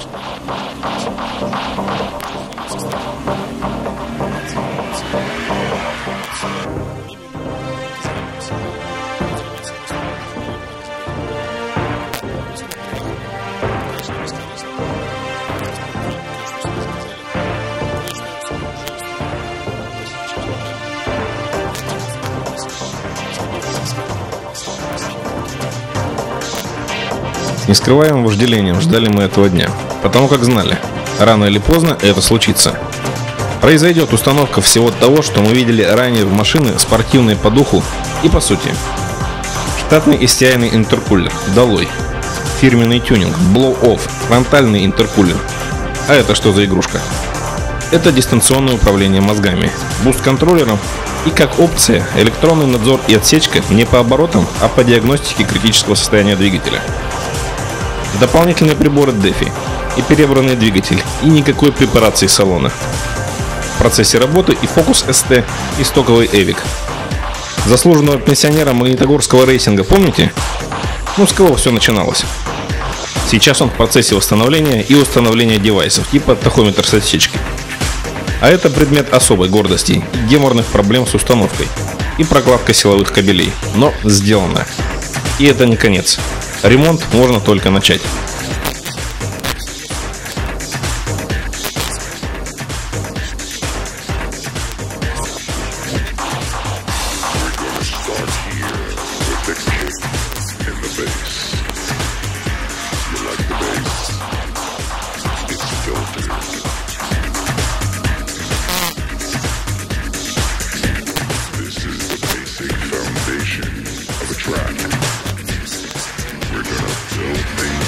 ちょっと待ってください。Нескрываемым вожделением ждали мы этого дня, потому как знали, рано или поздно это случится. Произойдет установка всего того, что мы видели ранее в машины, спортивные по духу и по сути. Штатный STI интеркулер, долой. Фирменный тюнинг, blow-off, фронтальный интеркулер. А это что за игрушка? Это дистанционное управление мозгами, boost контроллером и как опция электронный надзор и отсечка не по оборотам, а по диагностике критического состояния двигателя дополнительные приборы DeFi и перебранный двигатель, и никакой препарации салона. В процессе работы и Focus ST, и стоковый Эвик. Заслуженного пенсионера Магнитогорского рейсинга помните? Ну, с кого все начиналось? Сейчас он в процессе восстановления и установления девайсов, типа тахометр с отсечкой. А это предмет особой гордости и геморных проблем с установкой и прокладкой силовых кабелей, но сделано. И это не конец. Ремонт можно только начать.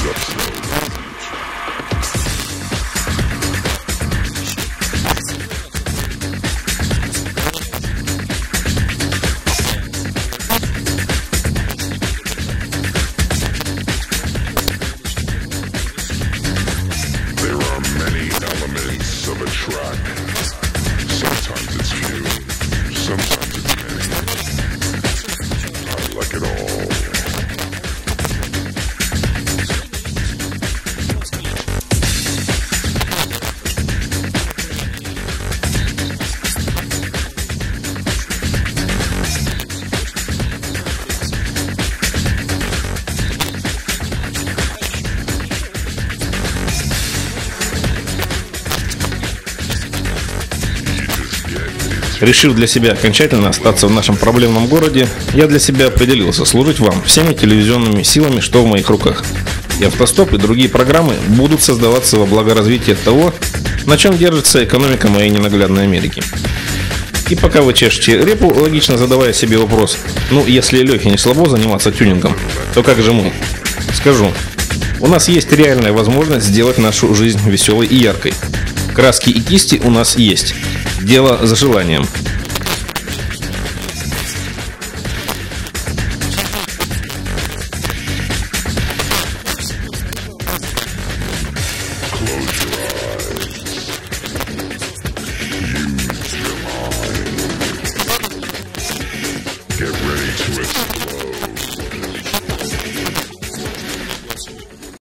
There are many elements of a track. Решив для себя окончательно остаться в нашем проблемном городе, я для себя определился служить вам всеми телевизионными силами, что в моих руках. И автостоп, и другие программы будут создаваться во благо развития того, на чем держится экономика моей ненаглядной Америки. И пока вы чешете репу, логично задавая себе вопрос, ну, если Лехе не слабо заниматься тюнингом, то как же мы? Скажу, у нас есть реальная возможность сделать нашу жизнь веселой и яркой. Краски и кисти у нас есть. Дело за желанием. Get ready to explode.